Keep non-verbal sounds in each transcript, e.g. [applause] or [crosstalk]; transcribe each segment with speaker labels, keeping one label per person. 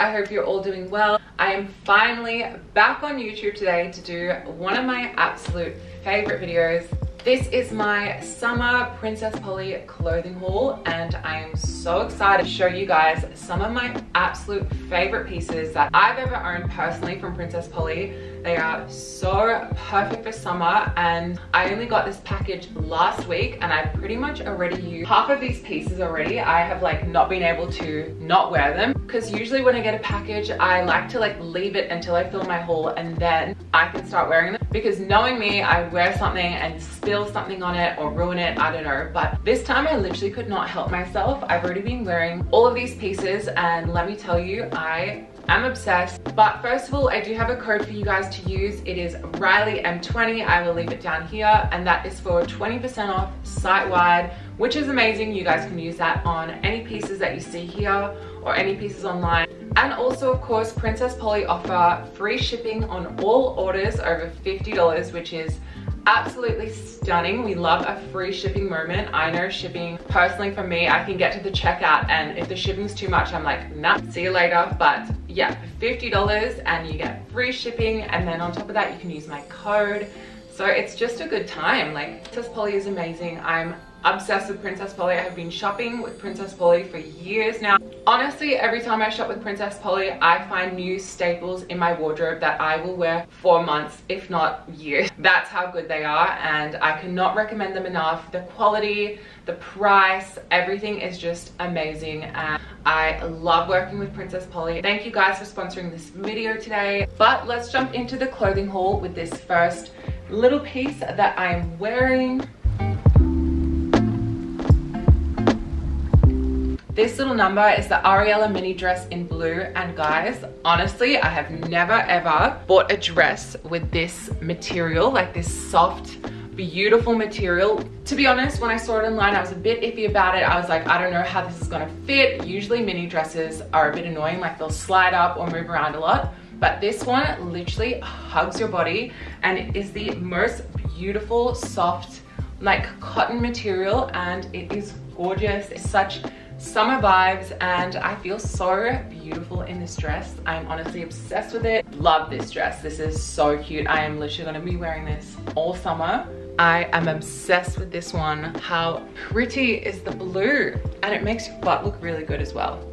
Speaker 1: I hope you're all doing well. I am finally back on YouTube today to do one of my absolute favorite videos this is my summer Princess Polly clothing haul and I am so excited to show you guys some of my absolute favorite pieces that I've ever owned personally from Princess Polly. They are so perfect for summer and I only got this package last week and I pretty much already used half of these pieces already. I have like not been able to not wear them because usually when I get a package I like to like leave it until I fill my haul and then I can start wearing them because knowing me I wear something and something on it or ruin it I don't know but this time I literally could not help myself I've already been wearing all of these pieces and let me tell you I I'm obsessed. But first of all, I do have a code for you guys to use. It is Riley M20. I will leave it down here. And that is for 20% off site-wide, which is amazing. You guys can use that on any pieces that you see here or any pieces online. And also, of course, Princess Polly offer free shipping on all orders over $50, which is absolutely stunning. We love a free shipping moment. I know shipping, personally for me, I can get to the checkout and if the shipping's too much, I'm like, nah, see you later. But yeah, $50 and you get free shipping. And then on top of that, you can use my code. So it's just a good time. Like Princess Polly is amazing. I'm obsessed with Princess Polly. I have been shopping with Princess Polly for years now. Honestly, every time I shop with Princess Polly, I find new staples in my wardrobe that I will wear for months, if not years. [laughs] That's how good they are and I cannot recommend them enough. The quality, the price, everything is just amazing and I love working with Princess Polly. Thank you guys for sponsoring this video today. But let's jump into the clothing haul with this first little piece that I'm wearing. This little number is the Ariella mini dress in blue and guys, honestly, I have never ever bought a dress with this material, like this soft, beautiful material. To be honest, when I saw it online, I was a bit iffy about it. I was like, I don't know how this is gonna fit. Usually mini dresses are a bit annoying, like they'll slide up or move around a lot. But this one literally hugs your body and it is the most beautiful, soft, like cotton material and it is gorgeous. It's such summer vibes and I feel so beautiful in this dress. I'm honestly obsessed with it. Love this dress. This is so cute. I am literally gonna be wearing this all summer. I am obsessed with this one. How pretty is the blue? And it makes your butt look really good as well.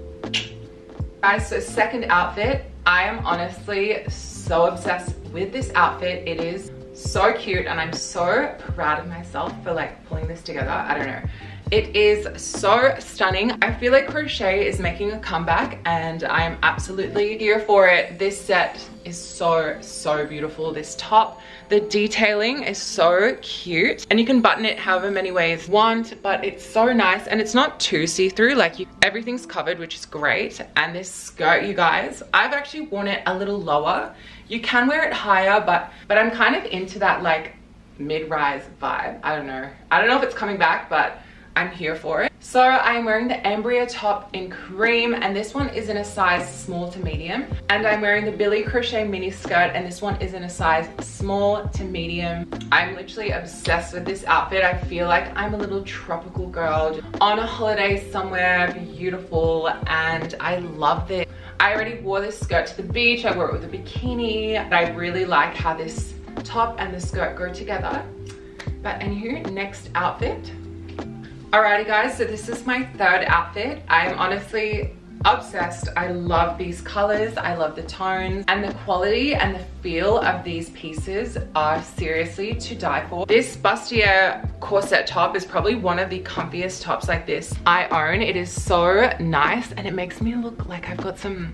Speaker 1: Guys, so second outfit. I am honestly so obsessed with this outfit. It is so cute and I'm so proud of myself for like pulling this together. I don't know. It is so stunning. I feel like crochet is making a comeback and I'm absolutely here for it. This set is so, so beautiful. This top, the detailing is so cute and you can button it however many ways you want, but it's so nice and it's not too see-through. Like you, everything's covered, which is great. And this skirt, you guys, I've actually worn it a little lower. You can wear it higher, but, but I'm kind of into that like mid-rise vibe. I don't know. I don't know if it's coming back, but I'm here for it. So I'm wearing the Ambria top in cream and this one is in a size small to medium. And I'm wearing the Billie Crochet mini skirt and this one is in a size small to medium. I'm literally obsessed with this outfit. I feel like I'm a little tropical girl on a holiday somewhere beautiful and I love this. I already wore this skirt to the beach. I wore it with a bikini. I really like how this top and the skirt go together. But anywho, next outfit. Alrighty guys, so this is my third outfit. I'm honestly obsessed. I love these colors, I love the tones, and the quality and the feel of these pieces are seriously to die for. This bustier corset top is probably one of the comfiest tops like this I own. It is so nice and it makes me look like I've got some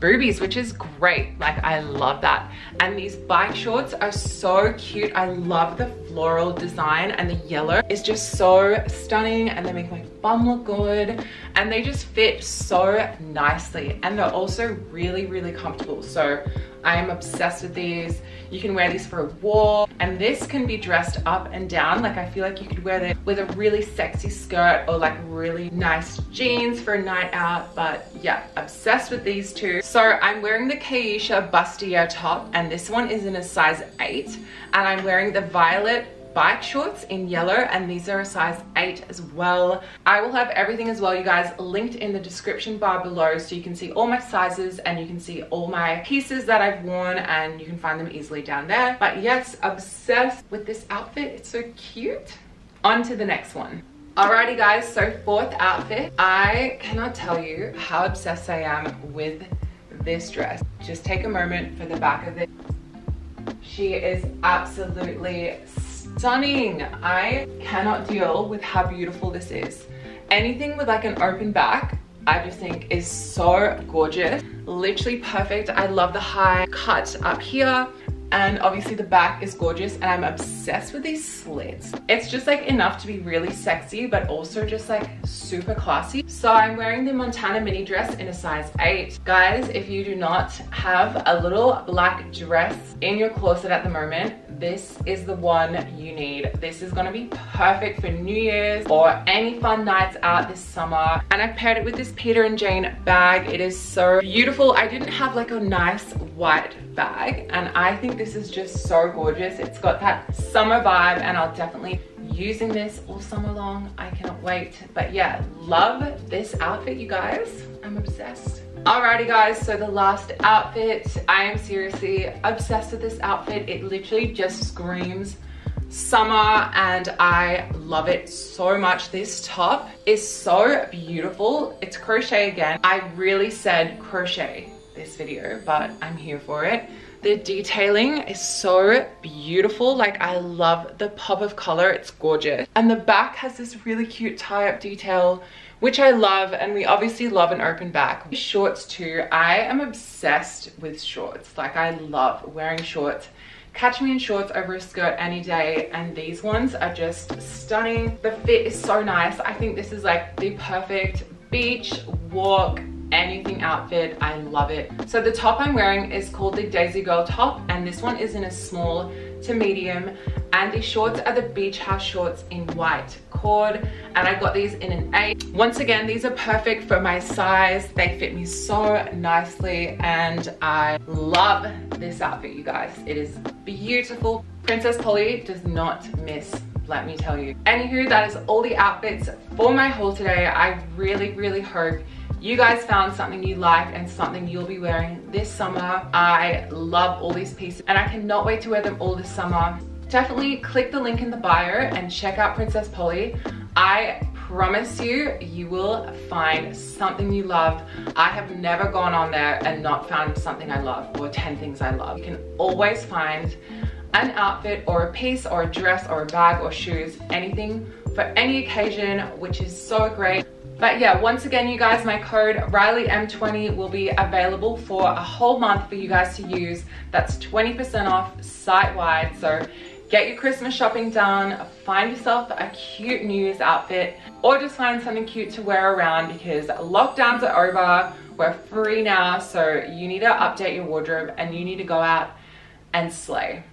Speaker 1: boobies, which is great. Like, I love that. And these bike shorts are so cute. I love the floral design and the yellow is just so stunning and they make my bum look good and they just fit so nicely and they're also really, really comfortable. So I am obsessed with these. You can wear these for a walk and this can be dressed up and down. Like I feel like you could wear this with a really sexy skirt or like really nice jeans for a night out. But yeah, obsessed with these two. So I'm wearing the Kaeshia bustier top and this one is in a size eight and I'm wearing the Violette bike shorts in yellow and these are a size 8 as well. I will have everything as well, you guys, linked in the description bar below so you can see all my sizes and you can see all my pieces that I've worn and you can find them easily down there. But yes, obsessed with this outfit. It's so cute. On to the next one. Alrighty guys, so fourth outfit. I cannot tell you how obsessed I am with this dress. Just take a moment for the back of it. She is absolutely stunning. I cannot deal with how beautiful this is. Anything with like an open back, I just think is so gorgeous. Literally perfect. I love the high cut up here and obviously the back is gorgeous and I'm obsessed with these slits. It's just like enough to be really sexy but also just like super classy. So I'm wearing the Montana mini dress in a size 8. Guys, if you do not have a little black dress in your closet at the moment, this is the one you need. This is gonna be perfect for New Year's or any fun nights out this summer. And I've paired it with this Peta and Jain bag. It is so beautiful. I didn't have like a nice white bag and I think this is just so gorgeous. It's got that summer vibe and I'll definitely be using this all summer long. I cannot wait. But yeah, love this outfit, you guys. I'm obsessed. Alrighty guys, so the last outfit, I am seriously obsessed with this outfit. It literally just screams summer and I love it so much. This top is so beautiful. It's crochet again. I really said crochet this video, but I'm here for it. The detailing is so beautiful. Like I love the pop of color. It's gorgeous. And the back has this really cute tie-up detail which I love and we obviously love an open back. Shorts too, I am obsessed with shorts. Like I love wearing shorts. Catch me in shorts over a skirt any day and these ones are just stunning. The fit is so nice. I think this is like the perfect beach, walk, anything outfit. I love it. So the top I'm wearing is called the Daisy Girl top and this one is in a small to medium and the shorts are the beach house shorts in white cord and I got these in an 8. Once again, these are perfect for my size. They fit me so nicely and I love this outfit, you guys. It is beautiful. Princess Polly does not miss let me tell you. Anywho, that is all the outfits for my haul today. I really, really hope you guys found something you like and something you'll be wearing this summer. I love all these pieces and I cannot wait to wear them all this summer. Definitely click the link in the bio and check out Princess Polly. I promise you, you will find something you love. I have never gone on there and not found something I love or 10 things I love. You can always find an outfit or a piece or a dress or a bag or shoes, anything for any occasion, which is so great. But yeah, once again, you guys, my code RileyM20 will be available for a whole month for you guys to use. That's 20% off site-wide. So get your Christmas shopping done, find yourself a cute New Year's outfit, or just find something cute to wear around because lockdowns are over. We're free now, so you need to update your wardrobe and you need to go out and slay.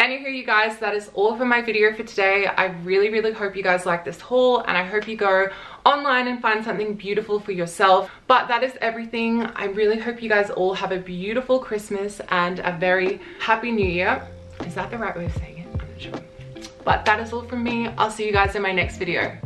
Speaker 1: Anywho, you guys, that is all for my video for today. I really, really hope you guys like this haul and I hope you go online and find something beautiful for yourself. But that is everything. I really hope you guys all have a beautiful Christmas and a very happy new year. Is that the right way of saying it? I'm not sure. But that is all from me. I'll see you guys in my next video.